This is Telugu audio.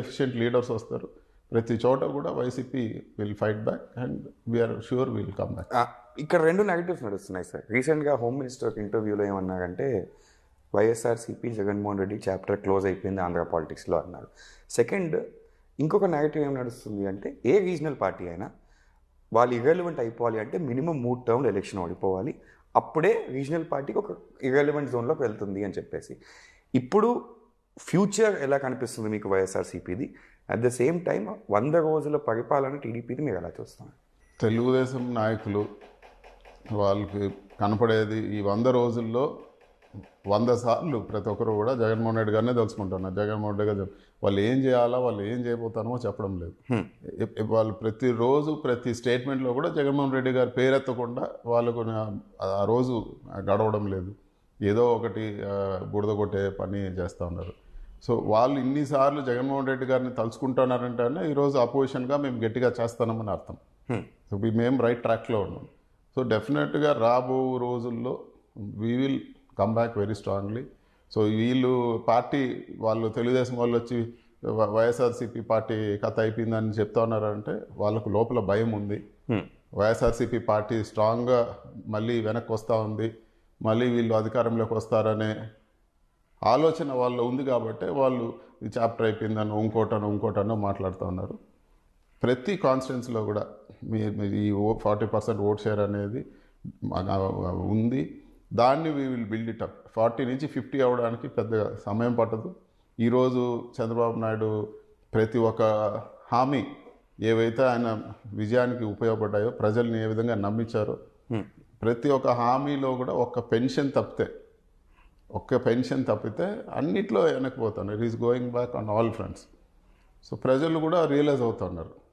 ఎఫిషియెంట్ లీడర్స్ వస్తారు. ప్రతి చోట కూడా YCP will fight back and we are sure will come back ఇక్కడ రెండు నెగటివ్స్ నడుస్తున్నాయి సార్. రీసెంట్గా హోమ్ మినిస్టర్ ఇంటర్వ్యూలో ఏమన్నారంటే వైఎస్ఆర్సీపీ జగన్మోహన్ రెడ్డి చాప్టర్ క్లోజ్ అయిపోయింది ఆంధ్ర పాలిటిక్స్లో అన్నారు. సెకండ్ ఇంకొక నెగటివ్ ఏం నడుస్తుంది అంటే ఏ రీజనల్ పార్టీ అయినా వాళ్ళు ఇర్రెలవెంట్ అయిపోవాలి అంటే మినిమం మూడు టర్మ్లు ఎలక్షన్ ఓడిపోవాలి. అప్పుడే రీజనల్ పార్టీకి ఒక ఇర్రెలవెంట్ జోన్లోకి వెళ్తుంది అని చెప్పేసి. ఇప్పుడు ఫ్యూచర్ ఎలా కనిపిస్తుంది మీకు వైఎస్ఆర్సీపీది? అట్ ద సేమ్ టైం వంద రోజుల పరిపాలన టీడీపీది మీరు ఎలా చూస్తున్నారు తెలుగుదేశం నాయకులు వాళ్ళకి కనపడేది ఈ వంద రోజుల్లో వంద సార్లు ప్రతి ఒక్కరు కూడా జగన్మోహన్ రెడ్డి గారినే తెలుసుకుంటున్నారు జగన్మోహన్ రెడ్డి గారు వాళ్ళు ఏం చేయాలా వాళ్ళు ఏం చేయబోతారో చెప్పడం లేదు. ఎ- వాళ్ళు ప్రతిరోజు ప్రతి స్టేట్మెంట్లో కూడా జగన్మోహన్ రెడ్డి గారి పేరెత్తకుండా వాళ్ళకు ఆ రోజు గడవడం లేదు. ఏదో ఒకటి ఆ, బురద కొట్టే పని చేస్తూ ఉన్నారు. సో వాళ్ళు ఇన్నిసార్లు జగన్మోహన్ రెడ్డి గారిని తలుచుకుంటున్నారంటేనే ఈరోజు అపోజిషన్గా మేము గట్టిగా చేస్తున్నామని అర్థం. సో వి- మేము రైట్ ట్రాక్లో ఉన్నాం. సో డెఫినెట్గా రాబో రోజుల్లో we will come back very strongly so వీళ్ళు పార్టీ వాళ్ళు తెలుగుదేశం వాళ్ళు వచ్చి వైఎస్ఆర్సీపీ పార్టీ కథ అయిపోయిందని చెప్తా ఉన్నారంటే వాళ్ళకు లోపల భయం ఉంది. వైఎస్ఆర్సీపీ పార్టీ స్ట్రాంగ్గా మళ్ళీ వెనక్కి వస్తూ ఉంది. మళ్ళీ వీళ్ళు అధికారంలోకి వస్తారనే ఆలోచన వాళ్ళు ఉంది కాబట్టి వాళ్ళు ఈ చాప్టర్ అయిపోయిందని ఇంకోటనో ఇంకోటనో మాట్లాడుతూ ఉన్నారు. ప్రతి కాన్స్టిట్యున్సీలో కూడా మీ ఈ ఓ ఫార్టీ పర్సెంట్ ఓట్ షేర్ అనేది ఉంది. దాన్ని we will build it up forty నుంచి ఫిఫ్టీ అవ్వడానికి పెద్దగా సమయం పట్టదు. ఈరోజు చంద్రబాబు నాయుడు ప్రతి ఒక్క హామీ ఏవైతే ఆయన విజయానికి ఉపయోగపడ్డాయో ప్రజల్ని ఏ విధంగా నమ్మించారో ప్రతి ఒక్క హామీలో కూడా ఒక్క పెన్షన్ తప్పితే ఒక్క పెన్షన్ తప్పితే అన్నిట్లో వెనక్కిపోతున్నారు is going back on all fronts so ప్రజలు కూడా రియలైజ్ అవుతున్నారు.